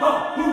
ho,